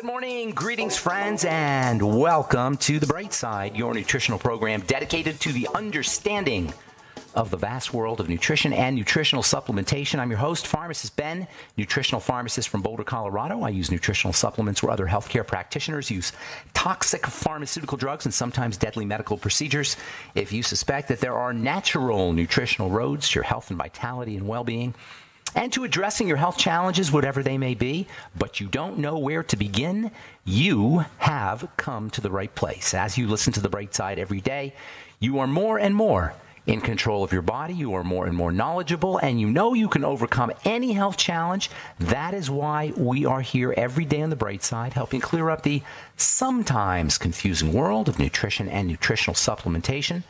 Good morning, greetings, friends, and welcome to The Bright Side, your nutritional program dedicated to the understanding of the vast world of nutrition and nutritional supplementation. I'm your host, Pharmacist Ben, nutritional pharmacist from Boulder, Colorado. I use nutritional supplements where other healthcare practitioners use toxic pharmaceutical drugs and sometimes deadly medical procedures. If you suspect that there are natural nutritional roads to your health and vitality and well being, and to addressing your health challenges, whatever they may be, but you don't know where to begin, you have come to the right place. As you listen to the bright side every day, you are more and more in control of your body, you are more and more knowledgeable, and you know you can overcome any health challenge. That is why we are here every day on the bright side, helping clear up the sometimes confusing world of nutrition and nutritional supplementation.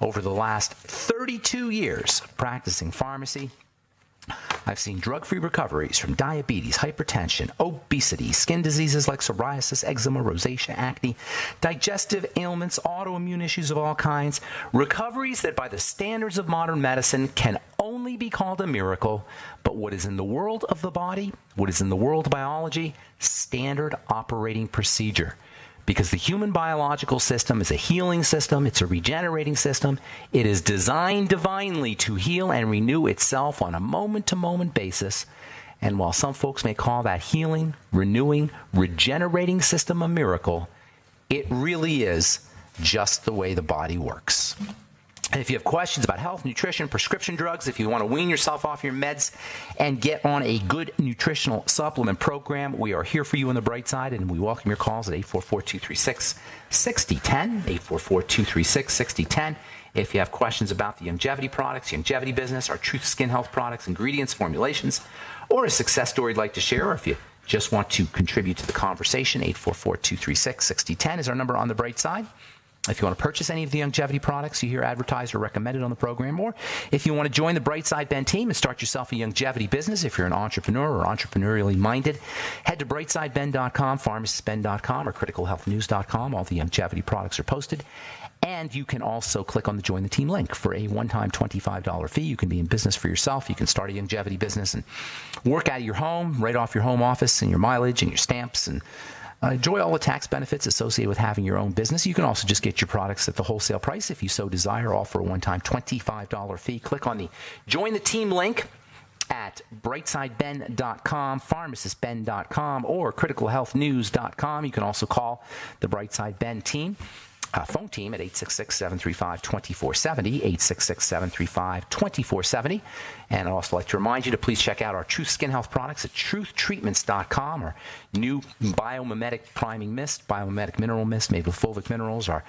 Over the last 32 years practicing pharmacy, I've seen drug free recoveries from diabetes, hypertension, obesity, skin diseases like psoriasis, eczema, rosacea, acne, digestive ailments, autoimmune issues of all kinds, recoveries that by the standards of modern medicine can only be called a miracle, but what is in the world of the body, what is in the world of biology, standard operating procedure because the human biological system is a healing system, it's a regenerating system. It is designed divinely to heal and renew itself on a moment to moment basis. And while some folks may call that healing, renewing, regenerating system a miracle, it really is just the way the body works. If you have questions about health, nutrition, prescription drugs, if you want to wean yourself off your meds and get on a good nutritional supplement program, we are here for you on the bright side, and we welcome your calls at 844 236 6010. 844 236 6010. If you have questions about the longevity products, the longevity business, our Truth Skin Health products, ingredients, formulations, or a success story you'd like to share, or if you just want to contribute to the conversation, 844 236 6010 is our number on the bright side. If you want to purchase any of the longevity products you hear advertised or recommended on the program, or if you want to join the Brightside Ben team and start yourself a longevity business, if you're an entrepreneur or entrepreneurially minded, head to brightsideben.com, pharmacistben.com, or criticalhealthnews.com. All the longevity products are posted. And you can also click on the Join the Team link for a one time $25 fee. You can be in business for yourself. You can start a longevity business and work out of your home, right off your home office, and your mileage and your stamps and uh, enjoy all the tax benefits associated with having your own business. You can also just get your products at the wholesale price if you so desire, all for a one time $25 fee. Click on the Join the Team link at brightsideben.com, pharmacistben.com, or criticalhealthnews.com. You can also call the Brightside Ben team uh, phone team at 866 735 2470, 866 735 2470. And I'd also like to remind you to please check out our Truth Skin Health products at truthtreatments.com, our new biomimetic priming mist, biomimetic mineral mist made with fulvic minerals, our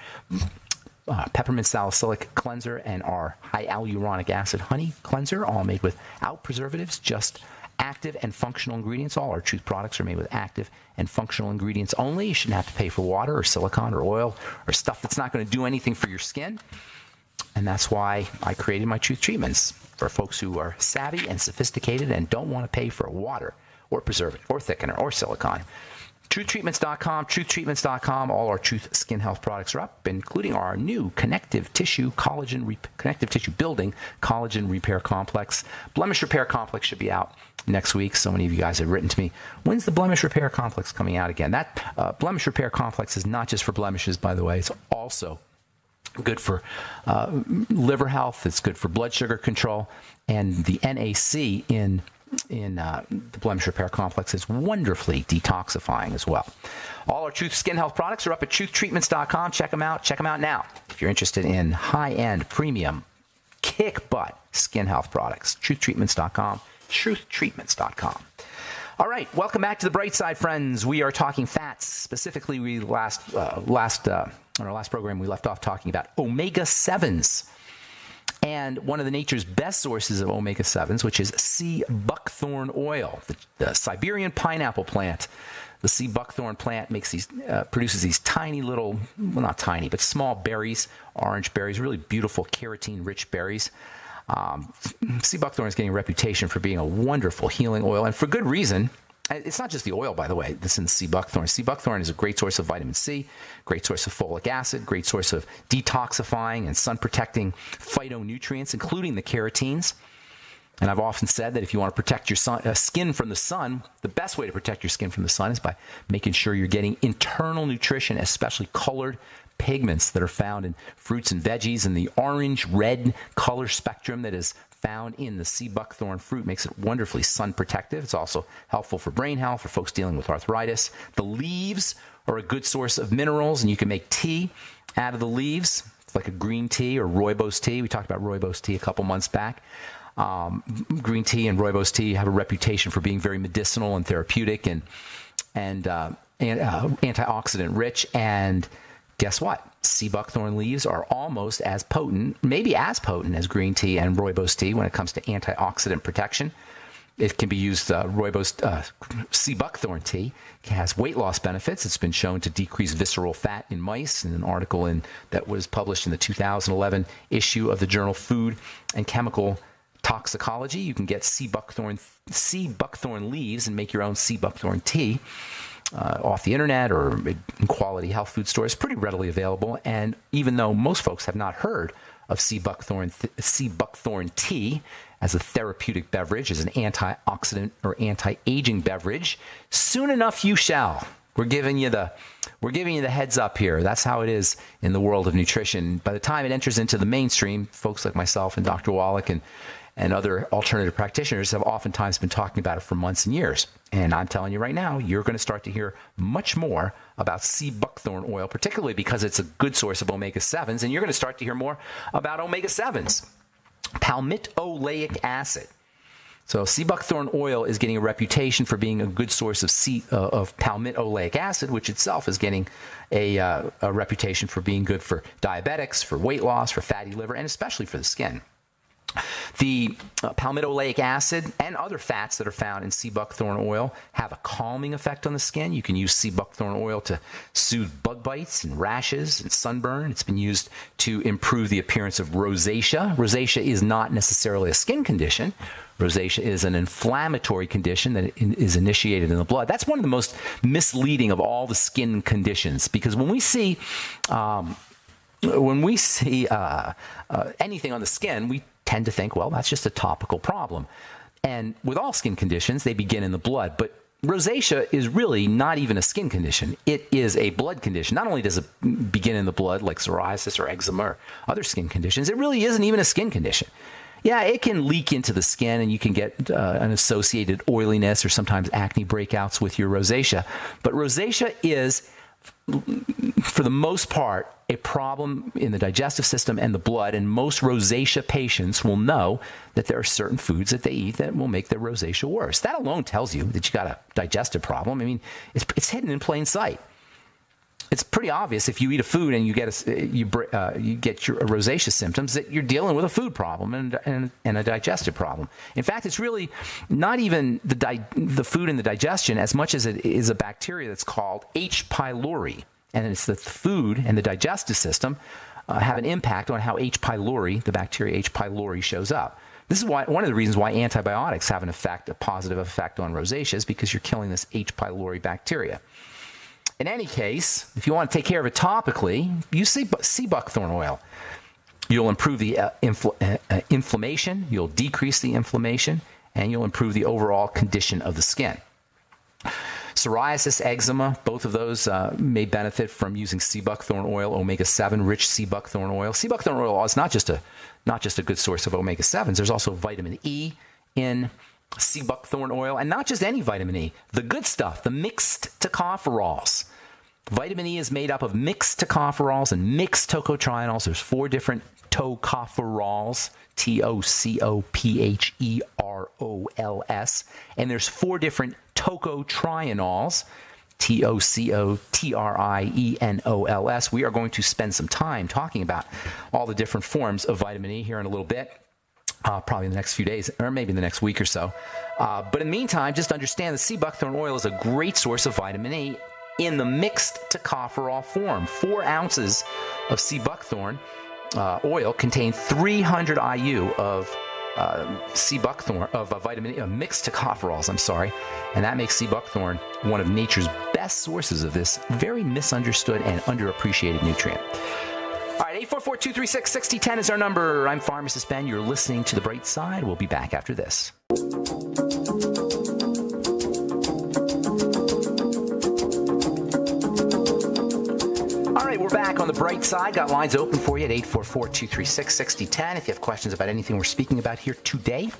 uh, peppermint salicylic cleanser, and our high hyaluronic acid honey cleanser, all made without preservatives, just active and functional ingredients. All our Truth products are made with active and functional ingredients only. You shouldn't have to pay for water or silicone or oil or stuff that's not going to do anything for your skin. And that's why I created my Truth treatments for folks who are savvy and sophisticated and don't want to pay for water or preservative or thickener or silicone. TruthTreatments.com, TruthTreatments.com. All our Truth Skin Health products are up, including our new connective tissue collagen, re- connective tissue building collagen repair complex. Blemish repair complex should be out next week. So many of you guys have written to me, when's the blemish repair complex coming out again? That uh, blemish repair complex is not just for blemishes, by the way. It's also good for uh, liver health. It's good for blood sugar control, and the NAC in in uh, the blemish repair complex is wonderfully detoxifying as well. All our Truth Skin Health products are up at truthtreatments.com. Check them out. Check them out now. If you're interested in high end, premium, kick butt skin health products, truthtreatments.com truthtreatments.com. All right, welcome back to the bright side, friends. We are talking fats. Specifically, we last uh, last uh, on our last program we left off talking about omega sevens, and one of the nature's best sources of omega sevens, which is sea buckthorn oil, the, the, Siberian pineapple plant. The sea buckthorn plant makes these uh, produces these tiny little, well, not tiny, but small berries, orange berries, really beautiful carotene-rich berries. Um, sea buckthorn is getting a reputation for being a wonderful healing oil, and for good reason. It's not just the oil, by the way, that's in sea buckthorn. Sea buckthorn is a great source of vitamin C, great source of folic acid, great source of detoxifying and sun protecting phytonutrients, including the carotenes. And I've often said that if you want to protect your sun, uh, skin from the sun, the best way to protect your skin from the sun is by making sure you're getting internal nutrition, especially colored pigments that are found in fruits and veggies. And the orange red color spectrum that is found in the sea buckthorn fruit makes it wonderfully sun protective. It's also helpful for brain health, for folks dealing with arthritis. The leaves are a good source of minerals, and you can make tea out of the leaves. It's like a green tea or rooibos tea. We talked about rooibos tea a couple months back. Um, green tea and rooibos tea have a reputation for being very medicinal and therapeutic and and, uh, uh, antioxidant rich. And guess what? Sea buckthorn leaves are almost as potent, maybe as potent as green tea and rooibos tea when it comes to antioxidant protection. It can be used, uh, rooibos, uh, sea buckthorn tea has weight loss benefits. It's been shown to decrease visceral fat in mice in an article in, that was published in the 2011 issue of the journal Food and Chemical Toxicology. You can get sea buckthorn, sea buckthorn leaves and make your own sea buckthorn tea. Uh, off the internet or in quality health food stores, pretty readily available. And even though most folks have not heard of sea buckthorn, th- sea buckthorn tea, as a therapeutic beverage, as an antioxidant or anti-aging beverage. Soon enough you shall. We're giving you the we're giving you the heads up here. That's how it is in the world of nutrition. By the time it enters into the mainstream, folks like myself and Dr. Wallach and and other alternative practitioners have oftentimes been talking about it for months and years. And I'm telling you right now, you're going to start to hear much more about sea buckthorn oil, particularly because it's a good source of omega 7s. And you're going to start to hear more about omega 7s palmitoleic acid. So sea buckthorn oil is getting a reputation for being a good source of, sea, uh, of palmitoleic acid, which itself is getting a, uh, a reputation for being good for diabetics, for weight loss, for fatty liver, and especially for the skin. The uh, palmitoleic acid and other fats that are found in sea buckthorn oil have a calming effect on the skin. You can use sea buckthorn oil to soothe bug bites and rashes and sunburn. It's been used to improve the appearance of rosacea. Rosacea is not necessarily a skin condition. Rosacea is an inflammatory condition that is initiated in the blood. That's one of the most misleading of all the skin conditions because when we see um, when we see uh, uh, anything on the skin, we tend to think, well, that's just a topical problem. And with all skin conditions, they begin in the blood. But rosacea is really not even a skin condition. It is a blood condition. Not only does it begin in the blood, like psoriasis or eczema or other skin conditions, it really isn't even a skin condition. Yeah, it can leak into the skin and you can get uh, an associated oiliness or sometimes acne breakouts with your rosacea. But rosacea is for the most part, a problem in the digestive system and the blood. And most rosacea patients will know that there are certain foods that they eat that will make their rosacea worse. That alone tells you that you got a digestive problem. I mean, it's, it's hidden in plain sight. It's pretty obvious if you eat a food and you get a, you, uh, you get your rosacea symptoms that you're dealing with a food problem and, and, and a digestive problem. In fact, it's really not even the, the food and the digestion as much as it is a bacteria that's called H. pylori and it's the food and the digestive system uh, have an impact on how H. pylori, the bacteria H. pylori, shows up. This is why one of the reasons why antibiotics have an effect, a positive effect on rosacea, is because you're killing this H. pylori bacteria. In any case, if you want to take care of it topically, use sea, sea buckthorn oil. You'll improve the uh, infl- uh, uh, inflammation, you'll decrease the inflammation, and you'll improve the overall condition of the skin. Psoriasis, eczema, both of those uh, may benefit from using sea buckthorn oil, omega-7 rich sea buckthorn oil. Sea buckthorn oil is not just a not just a good source of omega-7s. There's also vitamin E in sea buckthorn oil, and not just any vitamin E, the good stuff, the mixed tocopherols. Vitamin E is made up of mixed tocopherols and mixed tocotrienols. There's four different tocopherols, T O C O P H E R O L S, and there's four different tocotrienols. T O C O T R I E N O L S. We are going to spend some time talking about all the different forms of vitamin E here in a little bit, uh, probably in the next few days, or maybe in the next week or so. Uh, but in the meantime, just understand the sea buckthorn oil is a great source of vitamin E in the mixed tocopherol form. Four ounces of sea buckthorn uh, oil contain 300 IU of uh, sea buckthorn of uh, vitamin uh, mixed tocopherols. I'm sorry, and that makes sea buckthorn one of nature's best sources of this very misunderstood and underappreciated nutrient. All right, 844 236 6010 is our number. I'm Pharmacist Ben. You're listening to The Bright Side. We'll be back after this. Bright side. Got lines open for you at 844 236 6010. If you have questions about anything we're speaking about here today,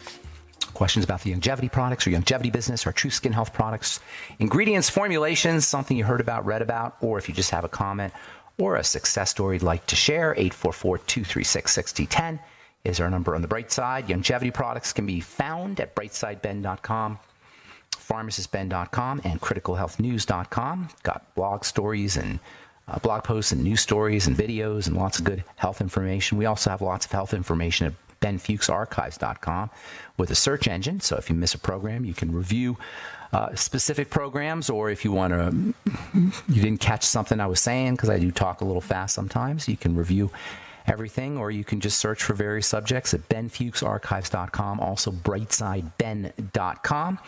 questions about the longevity products or longevity business or true skin health products, ingredients, formulations, something you heard about, read about, or if you just have a comment or a success story you'd like to share, 844 236 6010 is our number on the bright side. Longevity products can be found at brightsideben.com, pharmacistben.com, and criticalhealthnews.com. Got blog stories and uh, blog posts and news stories and videos and lots of good health information. We also have lots of health information at benfuchsarchives.com with a search engine. So if you miss a program, you can review uh, specific programs, or if you want to, you didn't catch something I was saying because I do talk a little fast sometimes, you can review everything, or you can just search for various subjects at benfuchsarchives.com, also brightsideben.com.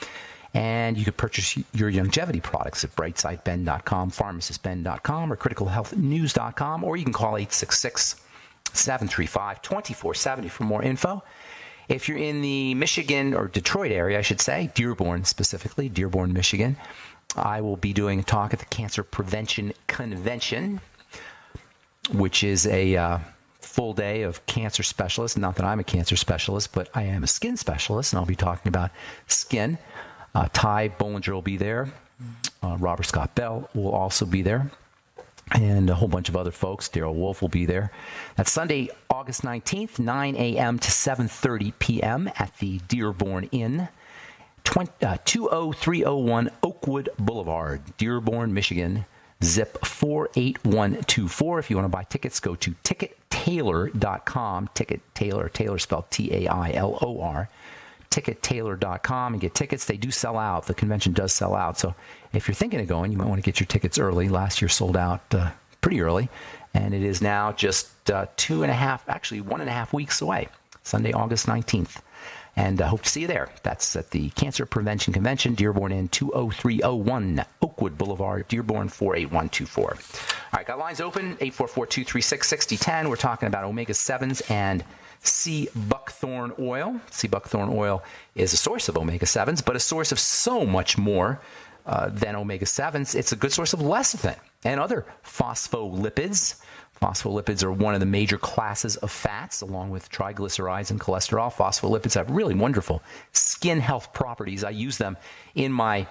And you can purchase your longevity products at brightsideben.com, pharmacistben.com, or criticalhealthnews.com, or you can call 866 735 2470 for more info. If you're in the Michigan or Detroit area, I should say, Dearborn specifically, Dearborn, Michigan, I will be doing a talk at the Cancer Prevention Convention, which is a uh, full day of cancer specialists. Not that I'm a cancer specialist, but I am a skin specialist, and I'll be talking about skin. Uh, Ty Bollinger will be there. Uh, Robert Scott Bell will also be there. And a whole bunch of other folks. Daryl Wolf will be there. That's Sunday, August 19th, 9 a.m. to 7.30 p.m. at the Dearborn Inn, 20, uh, 20301 Oakwood Boulevard, Dearborn, Michigan, zip 48124. If you want to buy tickets, go to tickettailor.com, Ticket Tailor, Taylor spelled T A I L O R tickettailor.com and get tickets. They do sell out. The convention does sell out. So if you're thinking of going, you might want to get your tickets early. Last year sold out uh, pretty early, and it is now just uh, two and a half, actually one and a half weeks away, Sunday, August 19th. And I uh, hope to see you there. That's at the Cancer Prevention Convention, Dearborn Inn 20301, Oakwood Boulevard, Dearborn 48124. All right, got lines open 844 236 6010. We're talking about omega 7s and sea buckthorn oil. Sea buckthorn oil is a source of omega 7s, but a source of so much more uh, than omega 7s. It's a good source of lecithin and other phospholipids. Phospholipids are one of the major classes of fats, along with triglycerides and cholesterol. Phospholipids have really wonderful skin health properties. I use them in my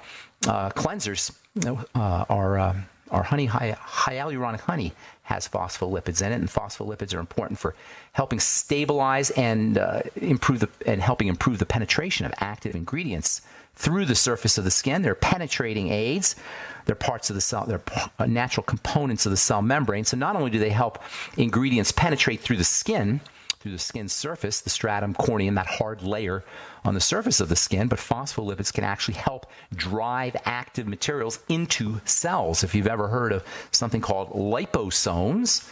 uh, cleansers. Uh, our, uh, our honey, hyaluronic honey, has phospholipids in it, and phospholipids are important for helping stabilize and uh, improve the and helping improve the penetration of active ingredients through the surface of the skin. They're penetrating aids. They're parts of the cell. They're natural components of the cell membrane. So not only do they help ingredients penetrate through the skin, through the skin surface, the stratum corneum, that hard layer on the surface of the skin, but phospholipids can actually help drive active materials into cells. If you've ever heard of something called liposomes,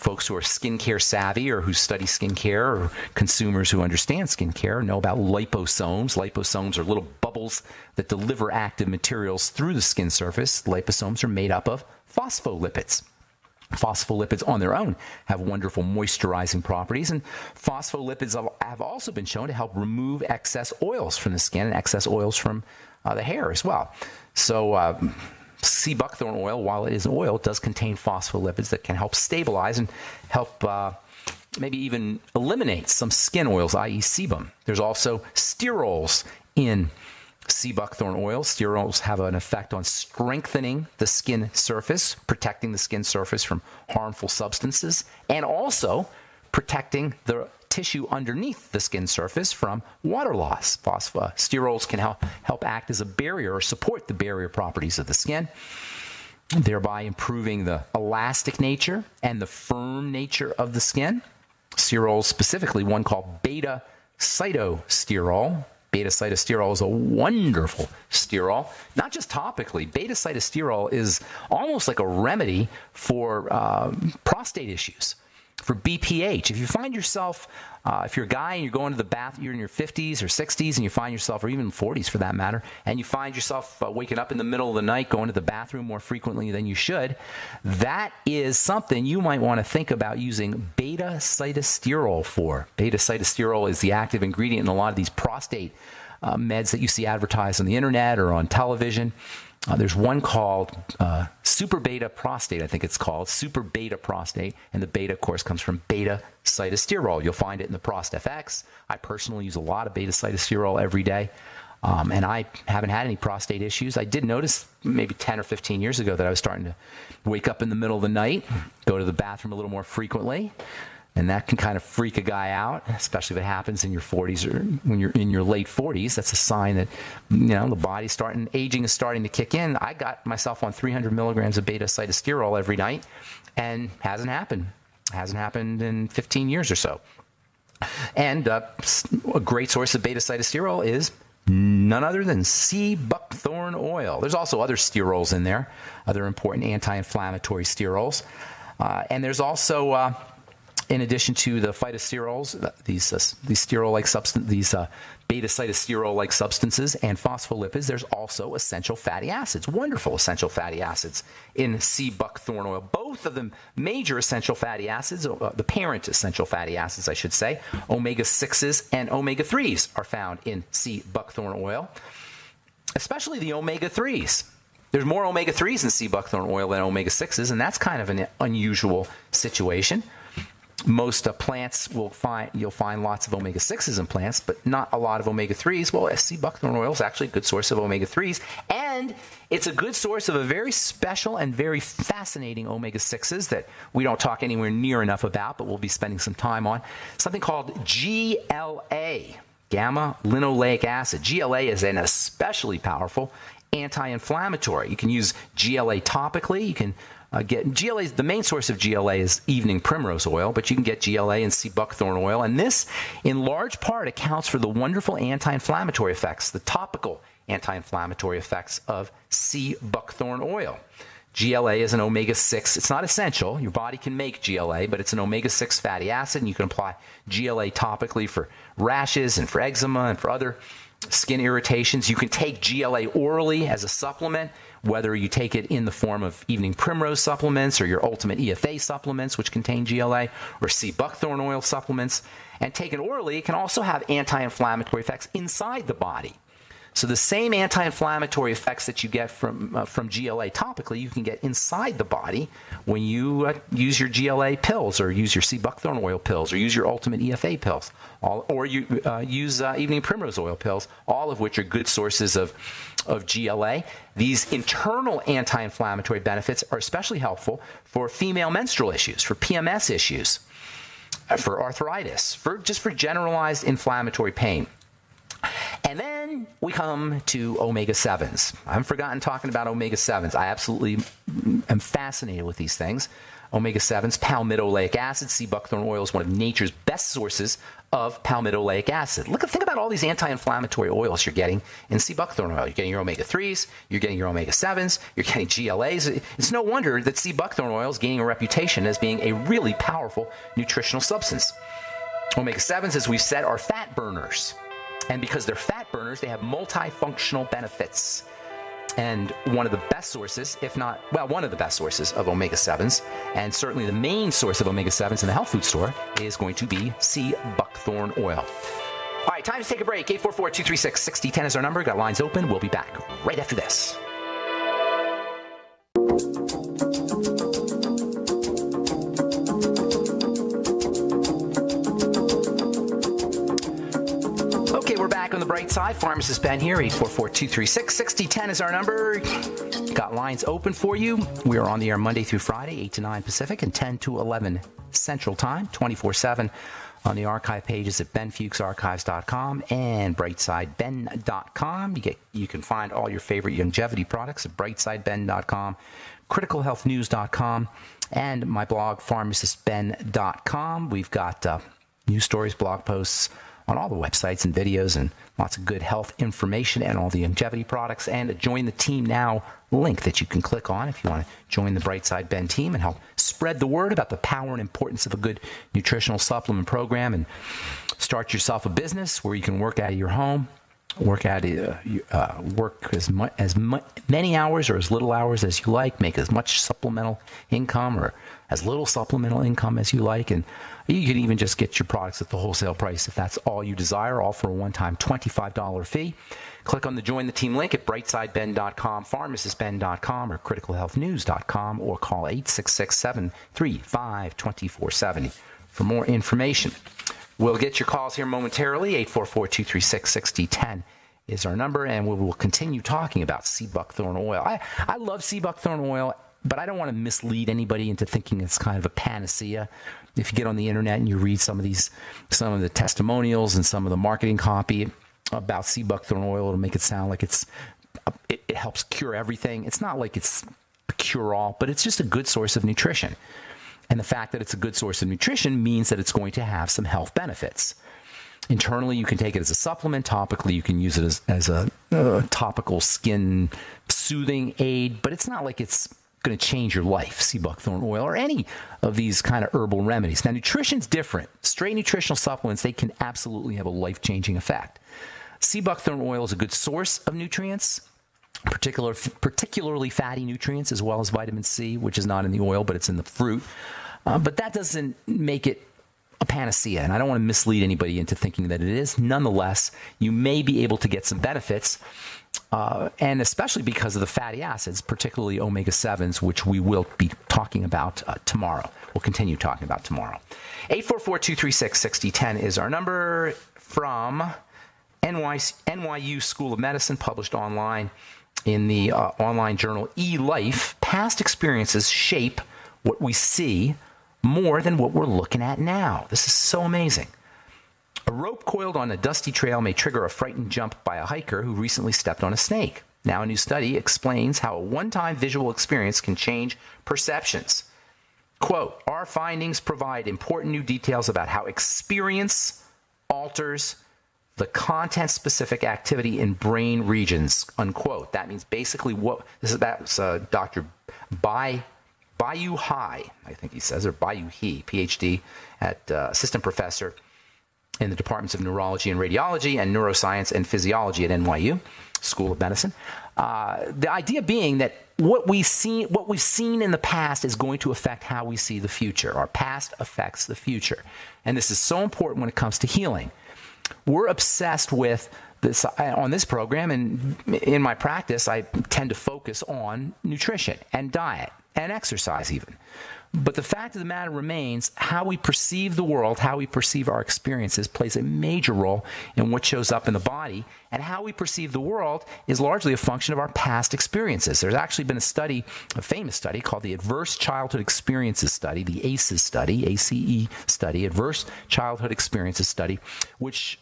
folks who are skincare savvy or who study skincare or consumers who understand skincare know about liposomes. Liposomes are little bubbles that deliver active materials through the skin surface. Liposomes are made up of phospholipids. Phospholipids on their own have wonderful moisturizing properties, and phospholipids have also been shown to help remove excess oils from the skin and excess oils from uh, the hair as well. So, uh, sea buckthorn oil, while it is oil, does contain phospholipids that can help stabilize and help. Uh, maybe even eliminate some skin oils, i.e., sebum. There's also sterols in sea buckthorn oil. Sterols have an effect on strengthening the skin surface, protecting the skin surface from harmful substances, and also protecting the tissue underneath the skin surface from water loss. Phospha sterols can help, help act as a barrier or support the barrier properties of the skin, thereby improving the elastic nature and the firm nature of the skin. Sterols, specifically one called beta sitosterol, Beta sitosterol is a wonderful sterol, not just topically. Beta sitosterol is almost like a remedy for uh, prostate issues. For BPH. If you find yourself, uh, if you're a guy and you're going to the bath, you're in your 50s or 60s, and you find yourself, or even 40s for that matter, and you find yourself uh, waking up in the middle of the night, going to the bathroom more frequently than you should, that is something you might want to think about using beta sitosterol for. Beta sitosterol is the active ingredient in a lot of these prostate uh, meds that you see advertised on the internet or on television. Uh, there's one called uh, super beta prostate, I think it's called super beta prostate, and the beta, of course, comes from beta sitosterol. You'll find it in the ProstFX. I personally use a lot of beta sitosterol every day, um, and I haven't had any prostate issues. I did notice maybe 10 or 15 years ago that I was starting to wake up in the middle of the night, go to the bathroom a little more frequently and that can kind of freak a guy out, especially if it happens in your 40s or when you're in your late 40s. That's a sign that you know the body's starting, aging is starting to kick in. I got myself on 300 milligrams of beta sitosterol every night, and hasn't happened. Hasn't happened in 15 years or so. And uh, a great source of beta sitosterol is none other than sea buckthorn oil. There's also other sterols in there, other important anti-inflammatory sterols. Uh, and there's also uh, in addition to the phytosterols, these uh, these sterol-like substance, these uh, beta sitosterol-like substances, and phospholipids, there's also essential fatty acids, wonderful essential fatty acids in sea buckthorn oil. Both of the major essential fatty acids, uh, the parent essential fatty acids, I should say, omega sixes and omega threes, are found in sea buckthorn oil, especially the omega threes. There's more omega 3s in sea buckthorn oil than omega 6s, and that's kind of an unusual situation most uh, plants will find you'll find lots of omega 6s in plants but not a lot of omega 3s well sea buckthorn oil is actually a good source of omega 3s and it's a good source of a very special and very fascinating omega 6s that we don't talk anywhere near enough about but we'll be spending some time on. Something called GLA gamma linoleic acid. GLA is an especially powerful anti-inflammatory you can use GLA topically you can uh, get GLA. The main source of GLA is evening primrose oil, but you can get GLA and sea buckthorn oil, and this, in large part, accounts for the wonderful anti-inflammatory effects, the topical anti-inflammatory effects of sea buckthorn oil. GLA is an omega 6. It's not essential. Your body can make GLA, but it's an omega 6 fatty acid, and you can apply GLA topically for rashes and for eczema and for other skin irritations. You can take GLA orally as a supplement whether you take it in the form of evening primrose supplements or your ultimate EFA supplements, which contain GLA, or sea buckthorn oil supplements, and taken orally, it can also have anti inflammatory effects inside the body. So the same anti-inflammatory effects that you get from uh, from GLA topically, you can get inside the body when you uh, use your GLA pills, or use your sea buckthorn oil pills, or use your Ultimate EFA pills, all, or you uh, use uh, evening primrose oil pills, all of which are good sources of of GLA. These internal anti-inflammatory benefits are especially helpful for female menstrual issues, for PMS issues, uh, for arthritis, for just for generalized inflammatory pain. And then we come to omega 7s. I haven't forgotten talking about omega 7s. I absolutely am fascinated with these things. Omega 7s, palmitoleic acid, sea buckthorn oil is one of nature's best sources of palmitoleic acid. Look, think about all these anti-inflammatory oils you're getting in sea buckthorn oil. You're getting your omega 3s, you're getting your omega 7s, you're getting GLAs. It's no wonder that sea buckthorn oil is gaining a reputation as being a really powerful nutritional substance. Omega 7s, as we've said, are fat burners. And because they're fat burners, they have multifunctional benefits. And one of the best sources, if not, well, one of the best sources of omega 7s, and certainly the main source of omega 7s in the health food store, is going to be sea buckthorn oil. All right, time to take a break. 844 236 6010 is our number. Got lines open. We'll be back right after this. Bright side, Pharmacist Ben here, 844-236-6010 is our number. Got lines open for you. We are on the air Monday through Friday, 8 to 9 Pacific and 10 to 11 Central Time, 24-7 on the archive pages at benfuchsarchives.com and brightsideben.com. You get you can find all your favorite longevity products at brightsideben.com, criticalhealthnews.com, and my blog pharmacistben.com. We've got uh, news stories, blog posts, on all the websites and videos and lots of good health information and all the longevity products. And join the team now link that you can click on if you want to join the Brightside Ben team and help spread the word about the power and importance of a good nutritional supplement program and start yourself a business where you can work out of your home work out uh, uh, work as as mu- many hours or as little hours as you like make as much supplemental income or as little supplemental income as you like and you can even just get your products at the wholesale price if that's all you desire all for a one-time $25 fee click on the join the team link at brightsideben.com pharmacistben.com or criticalhealthnews.com or call 866-735-2470 for more information We'll get your calls here momentarily. 844 236 6010 is our number, and we will continue talking about sea buckthorn oil. I, I love sea buckthorn oil, but I don't want to mislead anybody into thinking it's kind of a panacea. If you get on the internet and you read some of these, some of the testimonials and some of the marketing copy about sea buckthorn oil, it'll make it sound like it's it, it helps cure everything. It's not like it's a cure all, but it's just a good source of nutrition. And the fact that it's a good source of nutrition means that it's going to have some health benefits. Internally, you can take it as a supplement. Topically, you can use it as, as a, a topical skin soothing aid, but it's not like it's going to change your life, sea buckthorn oil, or any of these kind of herbal remedies. Now, nutrition's different. Straight nutritional supplements, they can absolutely have a life changing effect. Sea buckthorn oil is a good source of nutrients, particular, particularly fatty nutrients, as well as vitamin C, which is not in the oil, but it's in the fruit. Uh, but that doesn't make it a panacea, and I don't want to mislead anybody into thinking that it is. Nonetheless, you may be able to get some benefits, uh, and especially because of the fatty acids, particularly omega 7s, which we will be talking about uh, tomorrow. We'll continue talking about tomorrow. 844 236 6010 is our number from NYU School of Medicine, published online in the uh, online journal eLife. Past experiences shape what we see more than what we're looking at now. This is so amazing. A rope coiled on a dusty trail may trigger a frightened jump by a hiker who recently stepped on a snake. Now, a new study explains how a one time visual experience can change perceptions. Quote Our findings provide important new details about how experience alters the content specific activity in brain regions. Unquote. That means basically what this is that's uh, Dr. Bai Bayu Hai, I think he says, or Biyu He, PhD at uh, assistant professor in the departments of neurology and radiology and neuroscience and physiology at NYU School of Medicine. Uh, the idea being that what we see, what we've seen in the past is going to affect how we see the future. Our past affects the future, and this is so important when it comes to healing. We're obsessed with this on this program, and in my practice, I tend to focus on nutrition and diet and exercise, even. But the fact of the matter remains how we perceive the world, how we perceive our experiences, plays a major role in what shows up in the body. And how we perceive the world is largely a function of our past experiences. There's actually been a study, a famous study called the Adverse Childhood Experiences Study, the ACEs study, ACE study, Adverse Childhood Experiences Study, which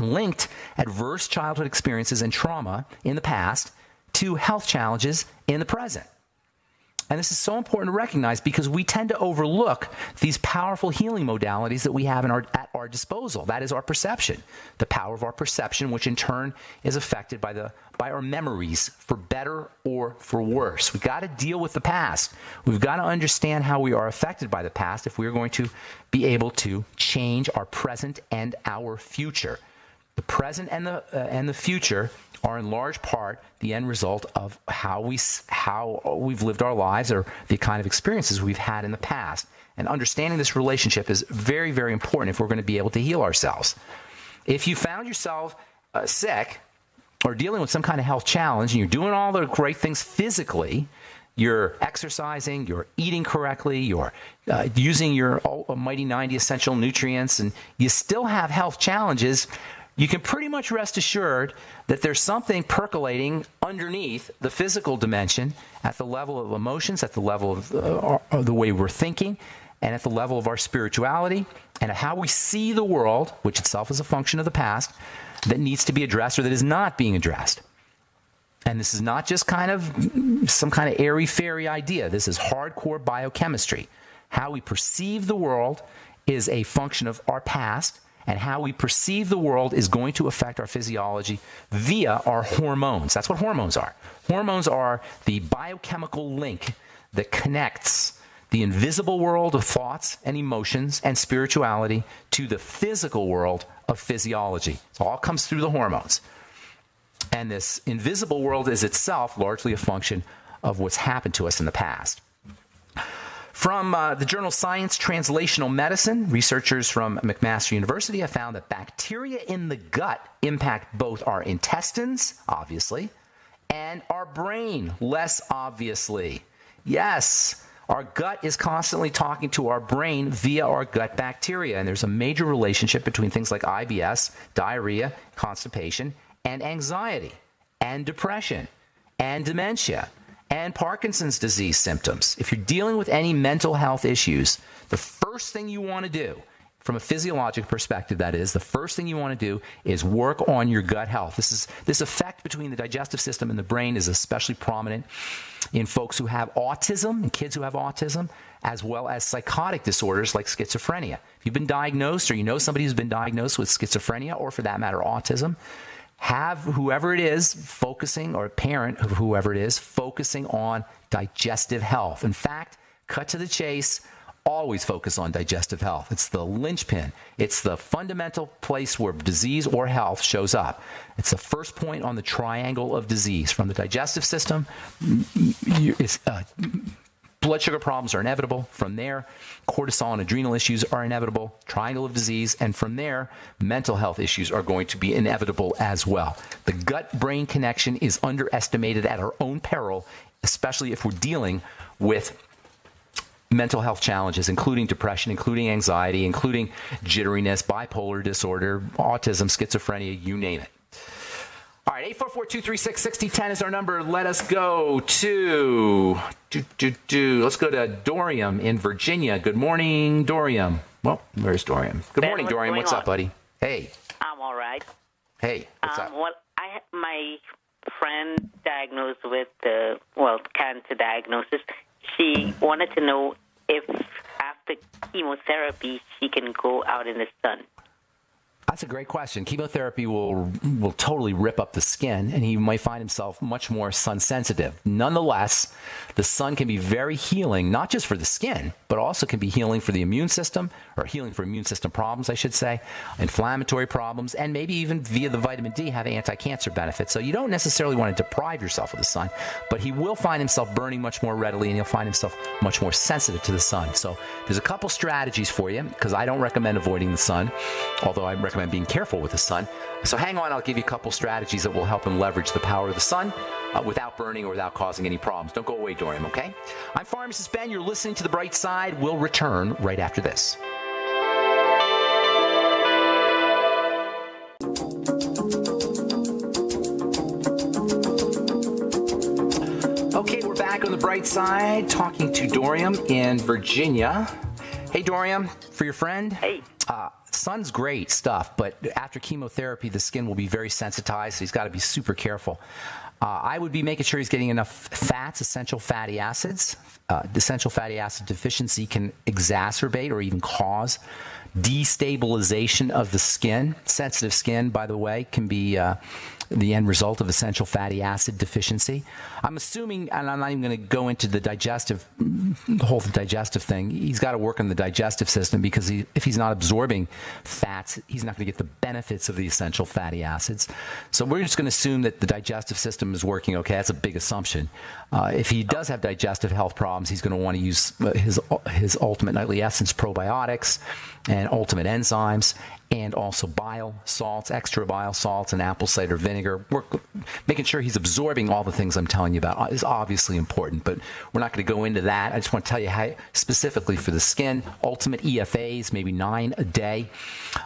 linked adverse childhood experiences and trauma in the past to health challenges in the present. And this is so important to recognize because we tend to overlook these powerful healing modalities that we have our, at our disposal. That is our perception, the power of our perception, which in turn is affected by, the, by our memories for better or for worse. We've got to deal with the past. We've got to understand how we are affected by the past if we're going to be able to change our present and our future. The present and the, uh, and the future are in large part the end result of how we how we've lived our lives or the kind of experiences we've had in the past. And understanding this relationship is very very important if we're going to be able to heal ourselves. If you found yourself uh, sick or dealing with some kind of health challenge and you're doing all the great things physically, you're exercising, you're eating correctly, you're uh, using your mighty 90 essential nutrients, and you still have health challenges, you can pretty much rest assured that there's something percolating underneath the physical dimension at the level of emotions, at the level of, uh, the way we're thinking, and at the level of our spirituality and how we see the world, which itself is a function of the past, that needs to be addressed or that is not being addressed. And this is not just kind of some kind of airy fairy idea. This is hardcore biochemistry. How we perceive the world is a function of our past and how we perceive the world is going to affect our physiology via our hormones. That's what hormones are. Hormones are the biochemical link that connects the invisible world of thoughts and emotions and spirituality to the physical world of physiology. It all comes through the hormones. And this invisible world is itself largely a function of what's happened to us in the past. From uh, the journal Science Translational Medicine, researchers from McMaster University have found that bacteria in the gut impact both our intestines, obviously, and our brain, less obviously. Yes, our gut is constantly talking to our brain via our gut bacteria, and there's a major relationship between things like IBS, diarrhea, constipation, and anxiety, and depression, and dementia and Parkinson's disease symptoms. If you're dealing with any mental health issues, the first thing you want to do, from a physiologic perspective, that is, the first thing you want to do is work on your gut health. This is this effect between the digestive system and the brain is especially prominent in folks who have autism and kids who have autism, as well as psychotic disorders like schizophrenia. If you've been diagnosed or you know somebody who's been diagnosed with schizophrenia or for that matter autism, have whoever it is focusing, or a parent of whoever it is, focusing on digestive health. In fact, cut to the chase, always focus on digestive health. It's the linchpin, it's the fundamental place where disease or health shows up. It's the first point on the triangle of disease from the digestive system. It's, uh, Blood sugar problems are inevitable. From there, cortisol and adrenal issues are inevitable, triangle of disease, and from there, mental health issues are going to be inevitable as well. The gut brain connection is underestimated at our own peril, especially if we're dealing with mental health challenges, including depression, including anxiety, including jitteriness, bipolar disorder, autism, schizophrenia, you name it. All right, 844-236-6010 is our number. Let us go to do, do, do. Let's go to Dorian in Virginia. Good morning, Dorian. Well, where's Dorian? Good ben, morning, what's Dorian. What's on? up, buddy? Hey. I'm all right. Hey, what's um, up? Well, I my friend diagnosed with uh, well cancer diagnosis. She wanted to know if after chemotherapy she can go out in the sun. That's a great question. Chemotherapy will will totally rip up the skin, and he might find himself much more sun sensitive. Nonetheless, the sun can be very healing, not just for the skin, but also can be healing for the immune system, or healing for immune system problems, I should say, inflammatory problems, and maybe even via the vitamin D have anti-cancer benefits. So you don't necessarily want to deprive yourself of the sun, but he will find himself burning much more readily, and he'll find himself much more sensitive to the sun. So there's a couple strategies for you because I don't recommend avoiding the sun, although I recommend being careful with the sun. So hang on, I'll give you a couple strategies that will help him leverage the power of the sun uh, without burning or without causing any problems. Don't go away, Dorian, okay? I'm Pharmacist Ben. You're listening to The Bright Side. We'll return right after this. Okay, we're back on the bright side talking to Dorian in Virginia. Hey, Dorian, for your friend. Hey. Uh, sun's great stuff, but after chemotherapy, the skin will be very sensitized, so he's got to be super careful. Uh, I would be making sure he's getting enough fats, essential fatty acids. Uh, essential fatty acid deficiency can exacerbate or even cause destabilization of the skin. Sensitive skin, by the way, can be uh, the end result of essential fatty acid deficiency. I'm assuming, and I'm not even going to go into the digestive, the whole digestive thing. He's got to work on the digestive system because he, if he's not absorbing fats, he's not going to get the benefits of the essential fatty acids. So we're just going to assume that the digestive system is working okay. That's a big assumption. Uh, if he does have digestive health problems, he's going to want to use uh, his his ultimate nightly essence probiotics and ultimate enzymes and also bile salts, extra bile salts, and apple cider vinegar. Work, making sure he's absorbing all the things I'm telling you about is obviously important, but we're not going to go into that. I just want to tell you how, specifically for the skin, ultimate EFAs, maybe nine a day.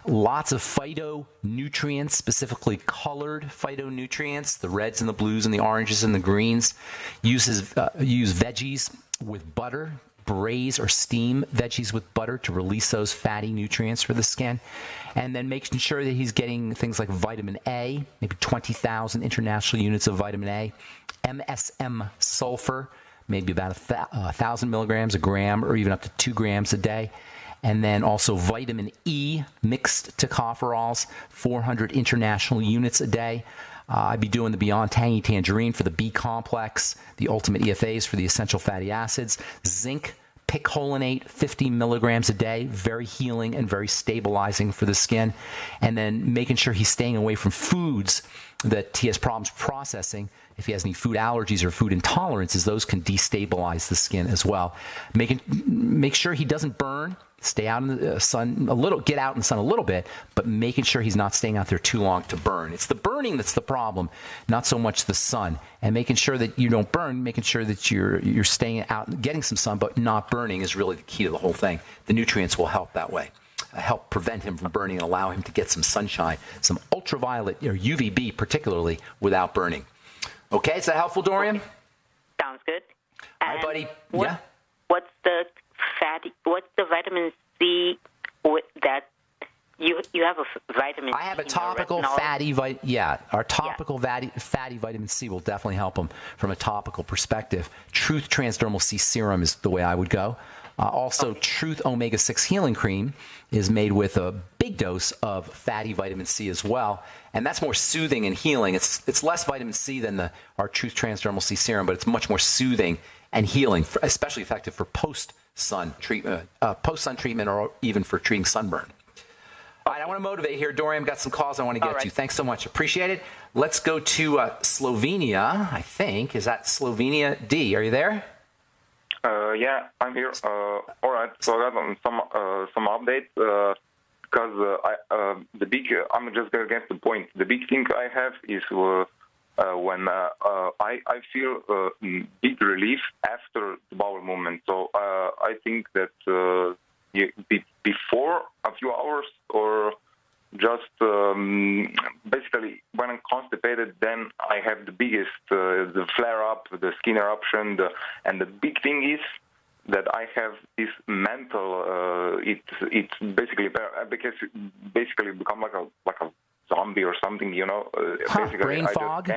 Lots of phytonutrients, specifically colored phytonutrients, the reds and the blues and the oranges and the greens. Uses uh, use veggies with butter braise or steam veggies with butter to release those fatty nutrients for the skin. And then making sure that he's getting things like vitamin A, maybe 20,000 international units of vitamin A, MSM sulfur, maybe about a, th- a thousand milligrams, a gram, or even up to two grams a day. and then also vitamin E mixed tocopherols, 400 international units a day. Uh, I'd be doing the Beyond Tangy Tangerine for the B complex, the Ultimate EFAs for the essential fatty acids, zinc picolinate 50 milligrams a day, very healing and very stabilizing for the skin. And then making sure he's staying away from foods that he has problems processing. If he has any food allergies or food intolerances, those can destabilize the skin as well. Making make sure he doesn't burn stay out in the uh, sun a little, get out in the sun a little bit, but making sure he's not staying out there too long to burn. It's the burning that's the problem, not so much the sun. And making sure that you don't burn, making sure that you're you're staying out, getting some sun, but not burning is really the key to the whole thing. The nutrients will help that way. Help prevent him from burning and allow him to get some sunshine, some ultraviolet or UVB, particularly without burning. Okay, is that helpful, Dorian? Sounds good. Hi, buddy. What, yeah. What's the fatty? What's the vitamin C that? You you have a vitamin. I have a topical fatty vit. Yeah, our topical fatty, fatty vitamin C will definitely help him from a topical perspective. Truth Transdermal C Serum is the way I would go. Uh, also, Truth Omega 6 Healing Cream is made with a big dose of fatty vitamin C as well, and that's more soothing and healing. It's it's less vitamin C than the our Truth Transdermal C Serum, but it's much more soothing and healing, for, especially effective for post sun treatment, uh, post sun treatment, or even for treating sunburn. All right, I want to motivate here. Dorian, I've got some calls I want to get right. to. Thanks so much. Appreciate it. Let's go to uh, Slovenia, I think. Is that Slovenia D? Are you there? Uh, yeah, I'm here. Uh, all right, so I got um, some uh, some updates because uh, I uh, the big. I'm just gonna get the point. The big thing I have is uh, uh, when uh, uh, I I feel big relief after the bowel movement. So uh, I think that uh, be, before a few hours or just um, basically when I'm constipated, then I have the biggest uh, the flare up, the skin eruption, the, and the big thing is that I have this mental. Uh, it it's basically because basically become like a like a zombie or something, you know. Uh, Huh, brain I fog?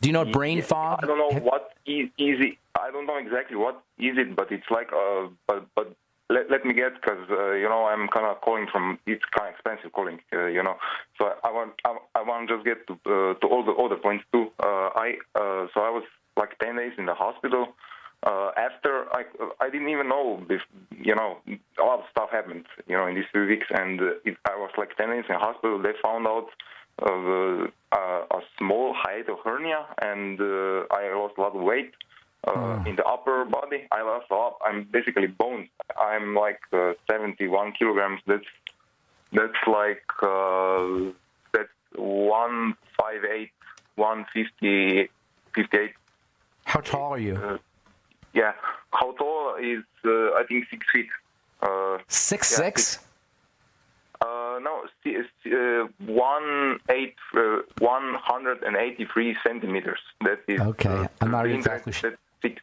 Do you know what brain yeah, fog? I don't know what is it. I don't know exactly what is it, but it's like uh, but but let, let me get because uh, you know I'm kind of calling from it's kind of expensive calling, uh, you know. So I want I, I want to just get to uh, to all the other points too. Uh, I uh, so I was like ten days in the hospital. Uh, after I I didn't even know if you know a lot of stuff happened you know in these three weeks and it, I was like ten days in the hospital. They found out a small hiatal hernia, and I lost a lot of weight uh, in the upper body. I lost a lot. I'm basically bones. I'm like uh, 71 kilograms. That's that's like uh, that's 158, 150, 58. How tall are you? Uh, yeah. How tall is uh, I think six feet. Uh, Six yeah, six. uh, no, uh, one eight, uh, 183 centimeters. That is. Okay, I'm not exactly sure. Six.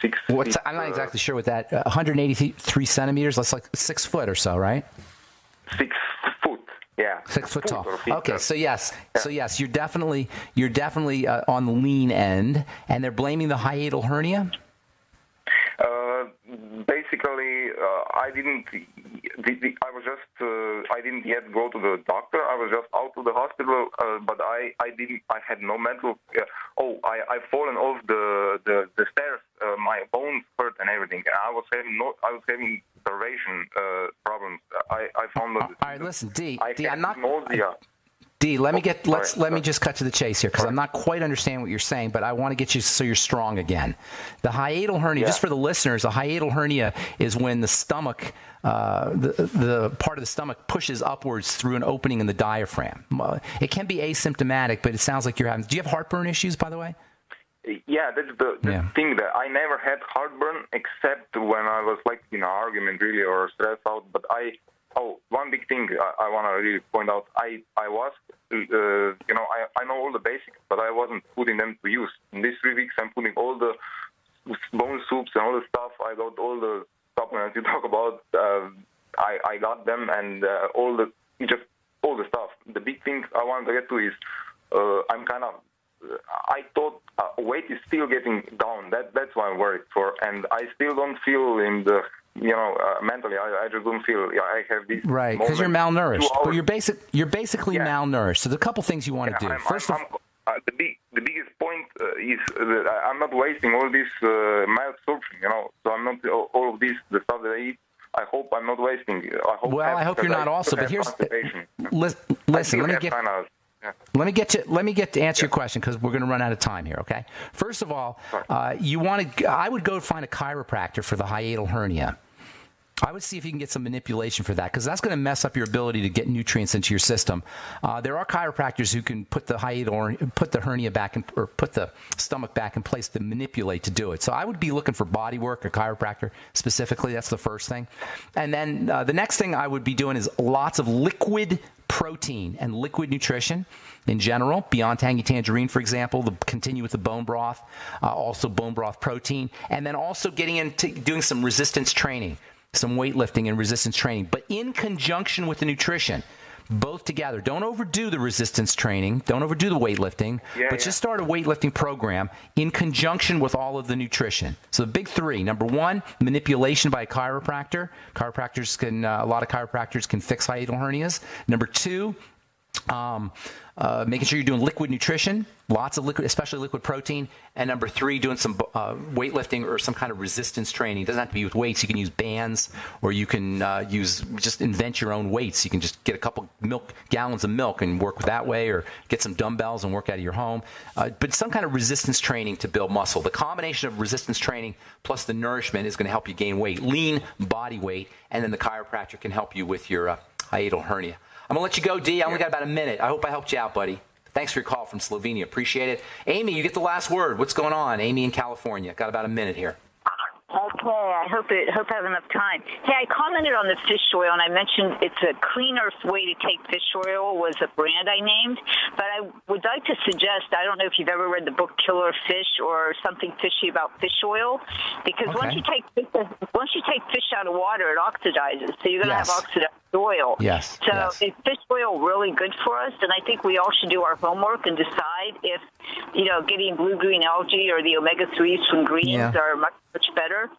Six. What's feet, I'm not exactly sure what that. Uh, 183 centimeters. That's like six foot or so, right? Six foot. Yeah. Six foot tall. feet, Okay, so yes, so yes, you're definitely you're definitely uh, on the lean end, and they're blaming the hiatal hernia. Uh, basically, uh, I didn't. The, the, I was just. Uh, I didn't yet go to the doctor. I was just out to the hospital, uh, but I, I didn't. I had no mental. Uh, oh, I I've fallen off the the, the stairs. Uh, my bones hurt and everything. And I was having no. I was having starvation uh, problems. I I found that. All right, listen, D, I D, I'm not. nausea. D, let me get let's let me just cut to the chase here because I'm not quite understanding what you're saying, but I want to get you so you're strong again. The hiatal hernia, Yeah. just for the listeners, a hiatal hernia is when the stomach, uh, the the part of the stomach pushes upwards through an opening in the diaphragm. It can be asymptomatic, but it sounds like you're having. Do you have heartburn issues, by the way? Yeah, that's the, the Yeah. thing that I never had heartburn except when I was like in an argument really or stressed out. But I, oh, one big thing I, I want to really point out. I I was, uh, you know, I I know all the basics, but I wasn't putting them to use. In these three weeks, I'm putting all the bone soups and all the stuff. I got all the supplements you talk about. Uh, I I got them and uh, all the just all the stuff. The big thing I want to get to is uh, I'm kind of I thought uh, weight is still getting down. That that's what I'm worried for, and I still don't feel in the you know, uh, mentally, I, I just don't feel yeah, I have this. Right, because you're malnourished. But you're basic. You're basically yeah. malnourished. So there's a couple things you want to yeah, do. I'm, First I'm, of all, uh, the big, the biggest point uh, is that I'm not wasting all this uh, malabsorption. You know, so I'm not all of this the stuff that I eat. I hope I'm not wasting. I hope well, I hope you're not I also. But here's listen. listen let me get. Yeah. Let me get to let me get to answer yeah. your question because we're going to run out of time here. Okay. First of all, uh, you want to. I would go find a chiropractor for the hiatal hernia. I would see if you can get some manipulation for that because that's going to mess up your ability to get nutrients into your system. Uh, there are chiropractors who can put the hiatal or put the hernia back in, or put the stomach back in place to manipulate to do it. So I would be looking for body work, a chiropractor specifically. That's the first thing. And then uh, the next thing I would be doing is lots of liquid protein and liquid nutrition in general, beyond tangy tangerine, for example, the, continue with the bone broth, uh, also bone broth protein, and then also getting into doing some resistance training some weightlifting and resistance training, but in conjunction with the nutrition. Both together. Don't overdo the resistance training. Don't overdo the weightlifting. Yeah, but yeah. just start a weightlifting program in conjunction with all of the nutrition. So the big three: number one, manipulation by a chiropractor. Chiropractors can, uh, a lot of chiropractors can fix hiatal hernias. Number two, um, uh, making sure you're doing liquid nutrition, lots of liquid, especially liquid protein. And number three, doing some uh, weightlifting or some kind of resistance training. It doesn't have to be with weights. You can use bands, or you can uh, use just invent your own weights. You can just get a couple milk gallons of milk and work that way, or get some dumbbells and work out of your home. Uh, but some kind of resistance training to build muscle. The combination of resistance training plus the nourishment is going to help you gain weight, lean body weight, and then the chiropractor can help you with your uh, hiatal hernia. I'm going to let you go, D. I only got about a minute. I hope I helped you out, buddy. Thanks for your call from Slovenia. Appreciate it. Amy, you get the last word. What's going on? Amy in California. Got about a minute here. Okay, I hope it hope I have enough time. Hey, I commented on the fish oil and I mentioned it's a cleaner way to take fish oil was a brand I named, but I would like to suggest I don't know if you've ever read the book Killer Fish or something fishy about fish oil, because okay. once you take once you take fish out of water, it oxidizes, so you're going to yes. have oxidized oil. Yes. So yes. is fish oil really good for us? And I think we all should do our homework and decide if you know getting blue green algae or the omega threes from greens yeah. are much much better.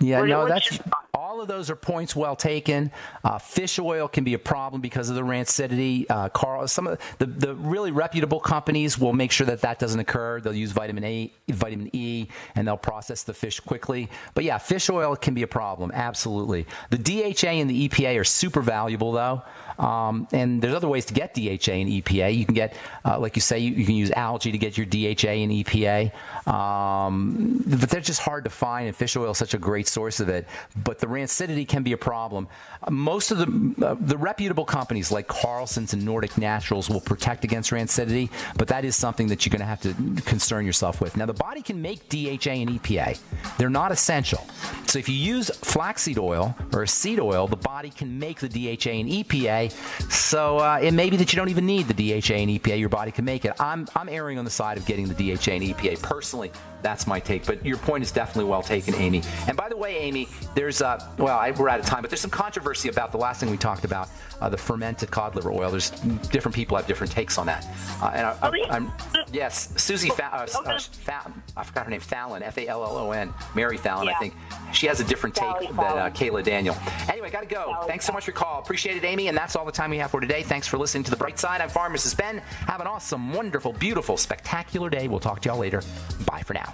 Yeah, no, that's all of those are points well taken. Uh, fish oil can be a problem because of the rancidity. Uh, Carl, some of the, the really reputable companies will make sure that that doesn't occur. They'll use vitamin A, vitamin E, and they'll process the fish quickly. But yeah, fish oil can be a problem. Absolutely. The DHA and the EPA are super valuable, though. Um, and there's other ways to get DHA and EPA. You can get, uh, like you say, you, you, can use algae to get your DHA and EPA. Um, but they're just hard to find, and fish oil is such a great source of it. But the rancidity can be a problem. Most of the uh, the reputable companies like Carlson's and Nordic Naturals will protect against rancidity, but that is something that you're going to have to concern yourself with. Now, the body can make DHA and EPA. They're not essential. So if you use flaxseed oil or seed oil, the body can make the DHA and EPA. So uh, it may be that you don't even need the DHA and EPA. Your body can make it. I'm I'm erring on the side of getting the DHA and EPA personally. That's my take. But your point is definitely well taken, Amy. And by the way, Amy, there's uh, well, I, we're out of time, but there's some controversy about the last thing we talked about, uh, the fermented cod liver oil. There's different people have different takes on that. Uh, and I, am yes, Susie, Fa- uh, uh, Fa- I forgot her name, Fallon, F A L L O N, Mary Fallon, yeah. I think. She has a different take than uh, Kaayla Daniel. Anyway, got to go. Thanks so much for your call. Appreciate it, Amy. And that's all the time we have for today. Thanks for listening to The Bright Side. I'm Pharmacist Ben. Have an awesome, wonderful, beautiful, spectacular day. We'll talk to y'all later. Bye for now.